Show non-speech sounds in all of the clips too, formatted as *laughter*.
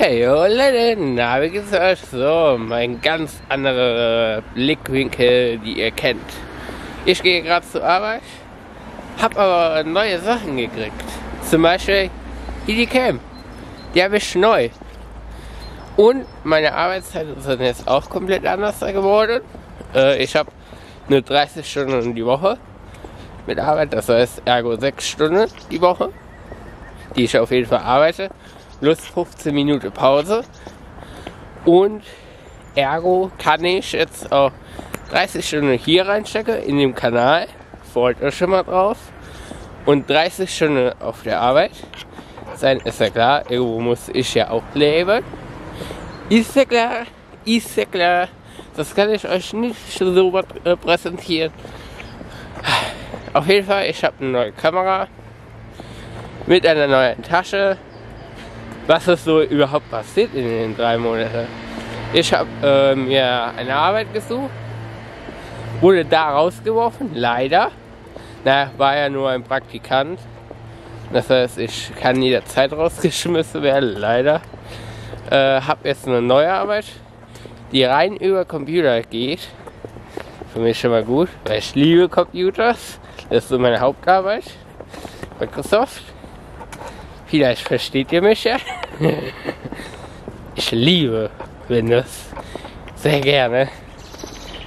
Hey, Leute, na, wie geht's euch? So, mein ganz anderer Blickwinkel, die ihr kennt. Ich gehe gerade zur Arbeit, hab aber neue Sachen gekriegt. Zum Beispiel die Cam. Die habe ich neu. Und meine Arbeitszeiten sind jetzt auch komplett anders geworden. Äh, ich habe nur 30 Stunden die Woche mit Arbeit, das heißt ergo 6 Stunden die Woche, die ich auf jeden Fall arbeite plus 15 Minuten Pause. Und ergo kann ich jetzt auch 30 Stunden hier reinstecken in dem Kanal. Freut euch schon mal drauf. Und 30 Stunden auf der Arbeit. Sein ist ja klar, irgendwo muss ich ja auch leben. Ist ja klar, ist ja klar. Das kann ich euch nicht so präsentieren. Auf jeden Fall, ich habe eine neue Kamera mit einer neuen Tasche was ist so überhaupt passiert in den drei Monaten. Ich habe äh, mir eine Arbeit gesucht, wurde da rausgeworfen, leider. Na, war ja nur ein Praktikant. Das heißt, ich kann jederzeit rausgeschmissen werden, leider. Äh, habe jetzt eine neue Arbeit, die rein über Computer geht. Für mich schon mal gut, weil ich liebe Computers. Das ist so meine Hauptarbeit. Microsoft. Vielleicht versteht ihr mich ja. Ich liebe Windows. Sehr gerne.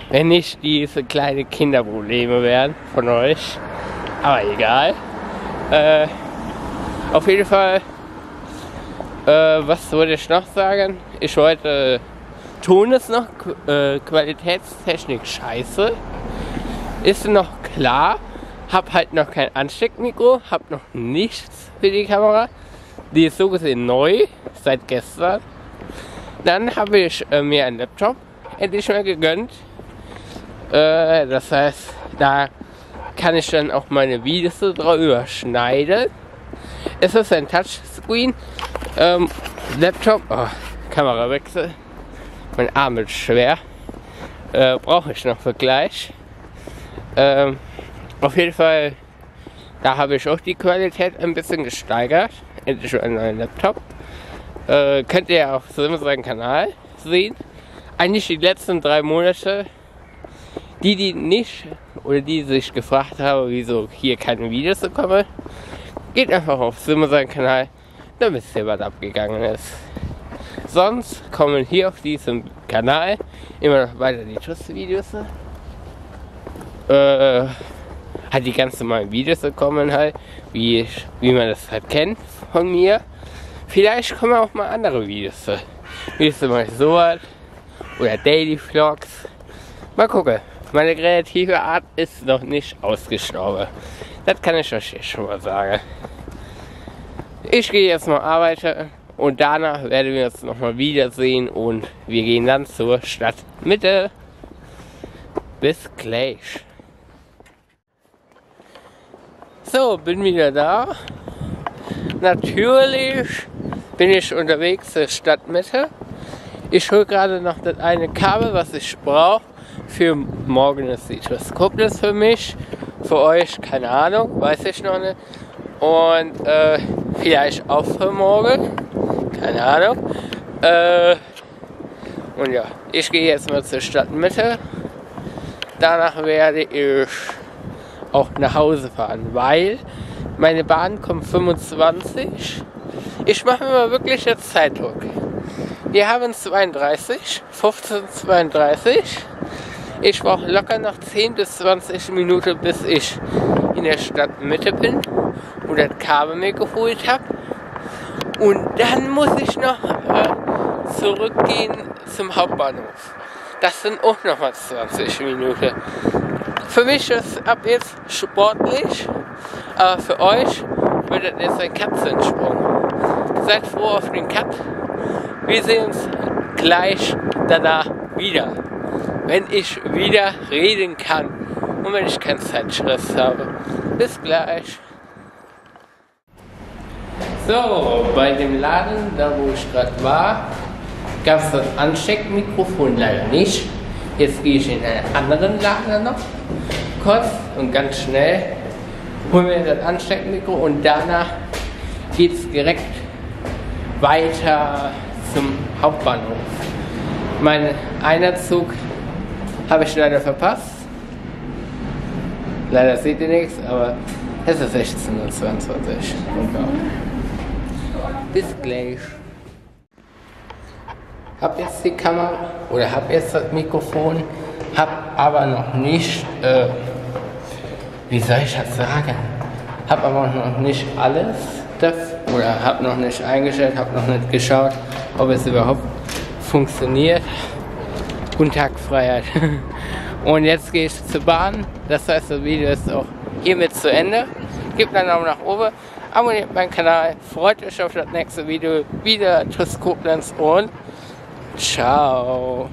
Wenn nicht diese kleinen Kinderprobleme wären von euch. Aber egal. Äh, auf jeden Fall, äh, was wollte ich noch sagen? Ich wollte, Ton ist noch äh, Qualitätstechnik scheiße. Ist noch klar. Hab halt noch kein Ansteckmikro, hab noch nichts für die Kamera. Die ist so gesehen neu, seit gestern. Dann habe ich äh, mir einen Laptop endlich mal gegönnt. Äh, das heißt, da kann ich dann auch meine Videos drüber schneiden. Es ist ein Touchscreen. Ähm, Laptop, oh, Kamerawechsel. Mein Arm ist schwer. Äh, Brauche ich noch für gleich. Ähm, auf jeden Fall, da habe ich auch die Qualität ein bisschen gesteigert. Endlich einen neuen Laptop. Äh, könnt ihr auf seinem Kanal sehen. Eigentlich die letzten drei Monate. Die, die nicht oder die sich gefragt haben, wieso hier keine Videos kommen, geht einfach auf seinen Kanal, dann wisst ihr, was abgegangen ist. Sonst kommen hier auf diesem Kanal immer noch weiter die Schussvideos. Äh, halt die ganz normalen Videos gekommen halt, wie, ich, wie man das halt kennt von mir. Vielleicht kommen auch mal andere Videos. Wie zum Beispiel sowas oder Daily Vlogs. Mal gucken. Meine kreative Art ist noch nicht ausgestorben. Das kann ich euch schon mal sagen. Ich gehe jetzt mal arbeiten und danach werden wir uns nochmal wiedersehen und wir gehen dann zur Stadtmitte. Bis gleich. So, bin wieder da. Natürlich bin ich unterwegs zur Stadtmitte. Ich hole gerade noch das eine Kabel, was ich brauche. Für morgen ist etwas Kupples für mich. Für euch, keine Ahnung, weiß ich noch nicht. Und äh, vielleicht auch für morgen. Keine Ahnung. Äh, und ja, ich gehe jetzt mal zur Stadtmitte. Danach werde ich auch nach Hause fahren, weil meine Bahn kommt 25. Ich mache mir mal wirklich jetzt Zeitdruck. Wir haben 32, 15.32. Ich brauche locker noch 10 bis 20 Minuten, bis ich in der Stadtmitte bin und das Kabel mir geholt habe. Und dann muss ich noch äh, zurückgehen zum Hauptbahnhof. Das sind auch noch mal 20 Minuten. Für mich ist ab jetzt sportlich, aber für euch wird das jetzt ein Katzensprung. Seid froh auf den Cut. Wir sehen uns gleich danach wieder. Wenn ich wieder reden kann und wenn ich keinen Zeitstress habe. Bis gleich. So, bei dem Laden, da wo ich gerade war, gab es das Ansteckmikrofon leider nicht. Jetzt gehe ich in einen anderen Laden noch, kurz und ganz schnell, hole mir das Ansteckmikro und danach geht es direkt weiter zum Hauptbahnhof. Mein einer Zug habe ich leider verpasst. Leider seht ihr nichts, aber es ist 16.22 Uhr. Bis gleich. Hab jetzt die Kamera oder hab jetzt das Mikrofon, hab aber noch nicht, äh, wie soll ich das sagen? Hab aber noch nicht alles das oder hab noch nicht eingestellt, hab noch nicht geschaut, ob es überhaupt funktioniert. Guten Tag, Freiheit. *laughs* Und jetzt gehe ich zur Bahn. Das heißt, das Video ist auch hiermit zu Ende. Gebt einen Daumen nach oben, abonniert meinen Kanal, freut euch auf das nächste Video. Wieder Tschüss Koblenz und ciao.